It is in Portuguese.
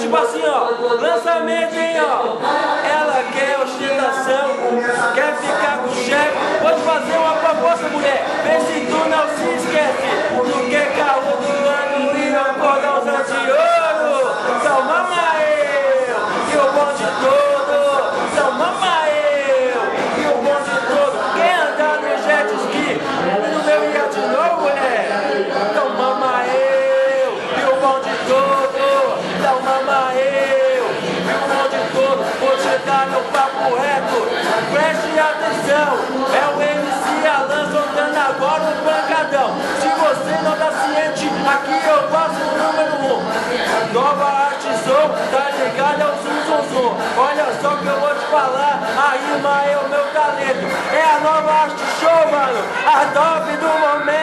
tipo assim, ó, lançamento, hein, ó. Ela quer ostentação, quer ficar com o chefe. Fazer uma proposta, mulher. Vê se tu não se esquece. Te dar meu papo reto. Preste atenção, é o MC Alan soltando agora um pancadão. Se você não tá ciente, aqui eu passo o número um. Nova arte sou, tá ligado? É o zum zum zum. Olha só que eu vou te falar, a rima é o meu talento. É a nova arte show, mano. A top do momento.